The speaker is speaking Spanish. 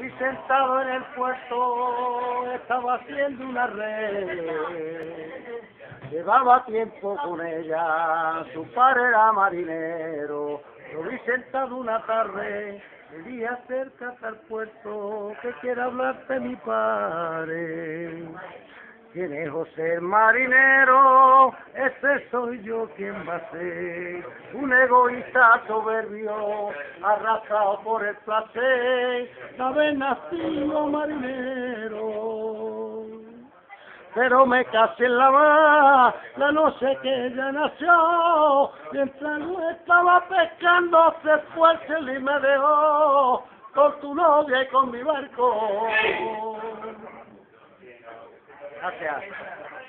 Vi sentado en el puerto, estaba haciendo una red. Llevaba tiempo con ella, su padre era marinero. Lo vi sentado una tarde, día cerca hasta el puerto, que quiere hablarte mi padre. ¿Quién es José el marinero? Soy yo quien va a ser un egoísta soberbio, arrastrado por el placer de haber nacido marinero. Pero me casé en la mar, la noche que ella nació, mientras no estaba pescando, se fue el y me dejó con tu novia y con mi barco. Gracias.